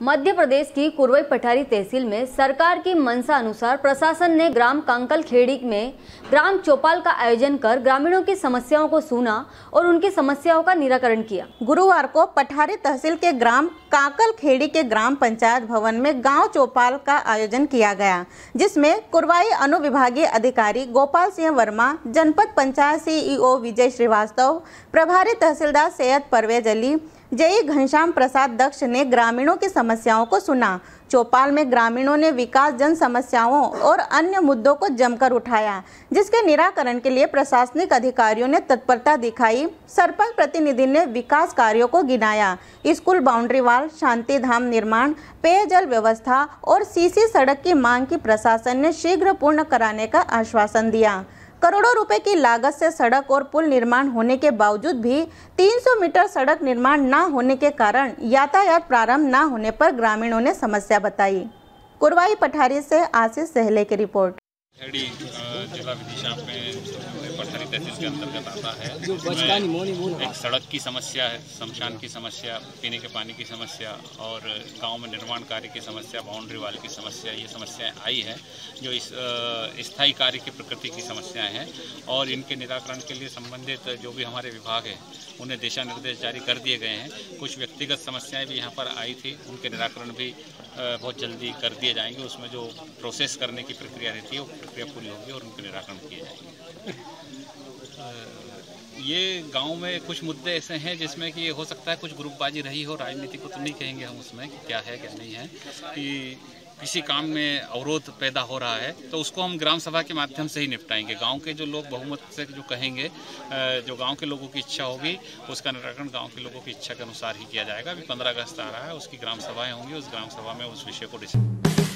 मध्य प्रदेश की कुरवई पठारी तहसील में सरकार की मंशा अनुसार प्रशासन ने ग्राम कांकल खेड़ी में ग्राम चौपाल का आयोजन कर ग्रामीणों की समस्याओं को सुना और उनकी समस्याओं का निराकरण किया। गुरुवार को पठारी तहसील के ग्राम कांकल खेड़ी के ग्राम पंचायत भवन में गाँव चौपाल का आयोजन किया गया, जिसमें कुरवाई अनुविभागीय अधिकारी गोपाल सिंह वर्मा, जनपद पंचायत सीईओ विजय श्रीवास्तव, प्रभारी तहसीलदार सैयद परवेज अली जय घनश्याम प्रसाद दक्ष ने ग्रामीणों की समस्याओं को सुना। चौपाल में ग्रामीणों ने विकास जन समस्याओं और अन्य मुद्दों को जमकर उठाया, जिसके निराकरण के लिए प्रशासनिक अधिकारियों ने तत्परता दिखाई। सरपंच प्रतिनिधि ने विकास कार्यों को गिनाया। स्कूल बाउंड्री वाल, शांति धाम निर्माण, पेयजल व्यवस्था और सीसी सड़क की मांग की प्रशासन ने शीघ्र पूर्ण कराने का आश्वासन दिया। करोड़ों रुपए की लागत से सड़क और पुल निर्माण होने के बावजूद भी 300 मीटर सड़क निर्माण न होने के कारण यातायात प्रारंभ न होने पर ग्रामीणों ने समस्या बताई। कुरवाई पठारी से आशीष सहले की रिपोर्ट। खेड़ी जिला विदिशा में पठारी तहसील के अंतर्गत आता है। एक सड़क की समस्या है शमशान की समस्या पीने के पानी की समस्या और गाँव में निर्माण कार्य की समस्या बाउंड्री वाल की समस्या ये समस्याएँ आई है जो इस स्थायी कार्य की प्रकृति की समस्याएँ हैं और इनके निराकरण के लिए संबंधित जो भी हमारे विभाग है उन्हें दिशा निर्देश जारी कर दिए गए हैं। कुछ व्यक्तिगत समस्याएँ भी यहाँ पर आई थी उनके निराकरण भी बहुत जल्दी कर दिए जाएँगे। उसमें जो प्रोसेस करने की प्रक्रिया रहती है प्रक्रिया पूरी होगी और उनके निराकरण किए जाएँगे। ये गाँव में कुछ मुद्दे ऐसे हैं जिसमें कि हो सकता है कुछ ग्रुपबाजी रही हो, राजनीति को तो नहीं कहेंगे हम उसमें कि क्या है, क्या नहीं है, कि किसी काम में अवरोध पैदा हो रहा है तो उसको हम ग्राम सभा के माध्यम से ही निपटाएँगे। गाँव के जो लोग बहुमत से जो कहेंगे जो गाँव के लोगों की इच्छा होगी, उसका निराकरण गाँव के लोगों की इच्छा के अनुसार ही किया जाएगा। अभी पंद्रह अगस्त आ रहा है, उसकी ग्राम सभाएँ होंगी, उस ग्राम सभा में उस विषय को डिस्कस